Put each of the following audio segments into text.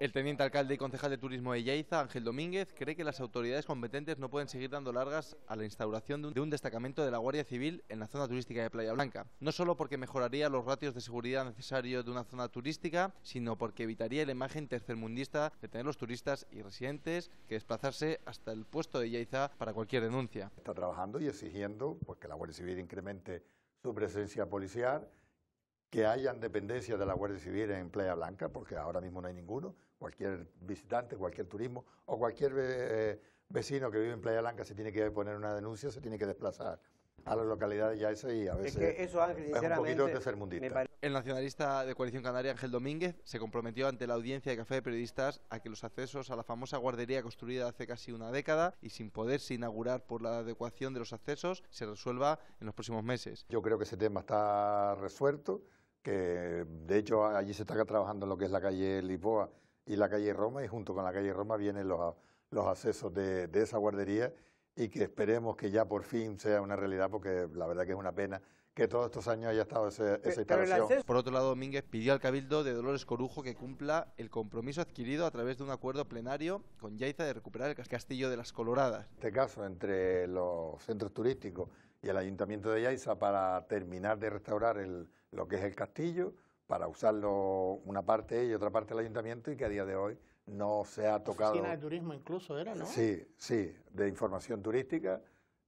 El teniente alcalde y concejal de turismo de Yaiza, Ángel Domínguez, cree que las autoridades competentes no pueden seguir dando largas a la instauración de un destacamento de la Guardia Civil en la zona turística de Playa Blanca. No solo porque mejoraría los ratios de seguridad necesarios de una zona turística, sino porque evitaría la imagen tercermundista de tener los turistas y residentes que desplazarse hasta el puesto de Yaiza para cualquier denuncia. Está trabajando y exigiendo pues, que la Guardia Civil incremente su presencia policial que hayan dependencias de la Guardia Civil en Playa Blanca, porque ahora mismo no hay ninguno. Cualquier visitante, cualquier turismo o cualquier eh, vecino que vive en Playa Blanca se tiene que poner una denuncia, se tiene que desplazar a las localidades ya esa y a veces es, que eso, Ángel, es un poquito tercermundista. El nacionalista de Coalición Canaria, Ángel Domínguez, se comprometió ante la audiencia de Café de Periodistas a que los accesos a la famosa guardería construida hace casi una década y sin poderse inaugurar por la adecuación de los accesos se resuelva en los próximos meses. Yo creo que ese tema está resuelto de hecho allí se está trabajando en lo que es la calle Lipoa y la calle Roma, y junto con la calle Roma vienen los, los accesos de, esa guardería y que esperemos que ya por fin sea una realidad, porque la verdad que es una pena que todos estos años haya estado esa instalación. Por otro lado, Domínguez pidió al Cabildo de Dolores Corujo que cumpla el compromiso adquirido a través de un acuerdo plenario con Yaiza de recuperar el castillo de las Coloradas. En este caso, entre los centros turísticos y el Ayuntamiento de Yaiza para terminar de restaurar el, lo que es el castillo, para usarlo una parte y otra parte del Ayuntamiento y que a día de hoy no se ha tocado. Oficina de turismo incluso era, ¿no? Sí, sí, de información turística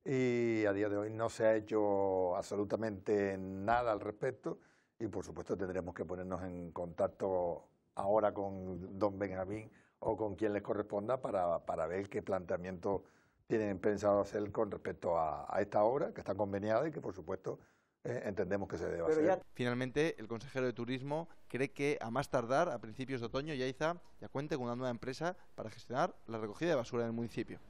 y a día de hoy no se ha hecho absolutamente nada al respecto y por supuesto tendremos que ponernos en contacto ahora con don Benjamín o con quien les corresponda para, para ver qué planteamiento tienen pensado hacer con respecto a, esta obra que está conveniada y que por supuesto eh, entendemos que se debe hacer. Finalmente, el consejero de Turismo cree que a más tardar, a principios de otoño, Yaiza ya cuente con una nueva empresa para gestionar la recogida de basura en el municipio.